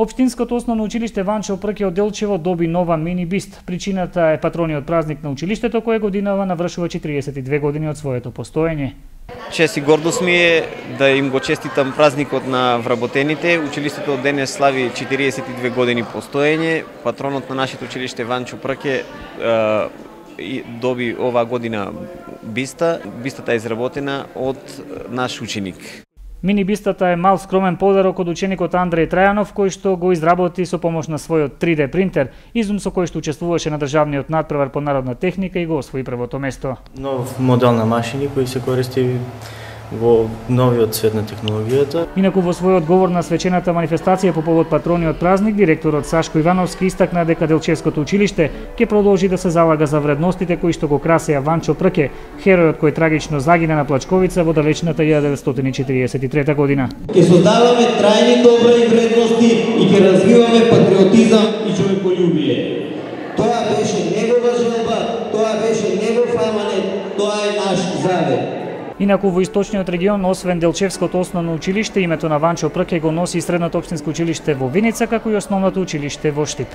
Општинското основно училиште Ванчо Прке од Делчево доби нова мини бист. Причината е патрониот празник на училиштето кое годинава навршува 42 години од своето постоење. Чест и гордост ми е да им го честитам празникот на вработените. Училиштето денес слави 42 години постоење. Патронот на нашето училиште Ванчо Прке доби оваа година биста. Бистата е изработена од наш ученик. Минибистата е мал скромен подарок од ученикот Андреј Трајанов, кој што го изработи со помош на својот 3D принтер, изум со кој што учествуваше на државниот надпревар по народна техника и го освои првото место. Нов модел на машини кои се користи во новиот свет на технологијата. Инаку во својот одговор на свечената манифестација по повод патрониот празник, директорот Сашко Ивановски истакна дека Делчевското училиште ќе продолжи да се залага за вредностите кои што го красеа Ванчо Прке, херојот кој трагично загина на Плачковица во далечната 1943 година. Ќе создаваме трајни добра и вредности и ќе развиваме патриотизам и човеколюбие. Тоа беше негова желба, тоа беше негов аманет, тоа е наш завет. Инаку во источниот регион, освен Делчевското основно училиште, името на Ванчо Прке го носи и Средното обштинско училиште во Виница, како и основното училиште во Штип.